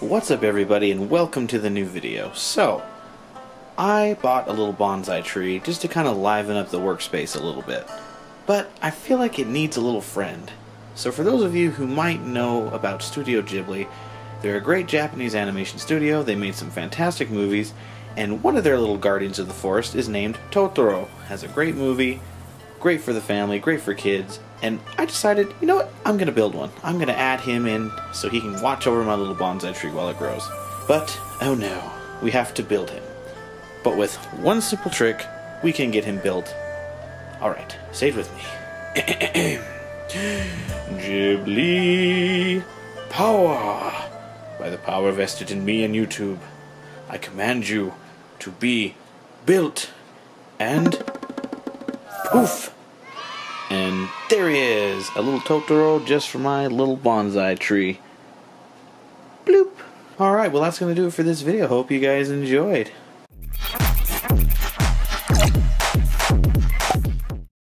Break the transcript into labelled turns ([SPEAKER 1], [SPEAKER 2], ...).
[SPEAKER 1] What's up everybody and welcome to the new video. So, I bought a little bonsai tree just to kind of liven up the workspace a little bit. But I feel like it needs a little friend. So for those of you who might know about Studio Ghibli, they're a great Japanese animation studio, they made some fantastic movies, and one of their little guardians of the forest is named Totoro. Has a great movie, great for the family, great for kids, and I decided, you know what, I'm gonna build one. I'm gonna add him in so he can watch over my little bonsai tree while it grows. But, oh no, we have to build him. But with one simple trick, we can get him built. Alright, say it with me. Ghibli power! By the power vested in me and YouTube, I command you to be built and poof! And there he is, a little Totoro just for my little bonsai tree. Bloop! Alright, well that's going to do it for this video. Hope you guys enjoyed.